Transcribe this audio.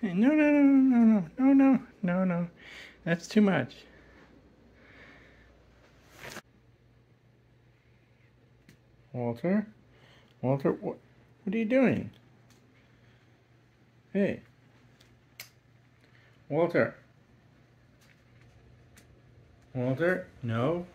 No, no, no, no, no, no, no, no, no. That's too much. Walter? Walter, what, what are you doing? Hey. Walter. Walter? No.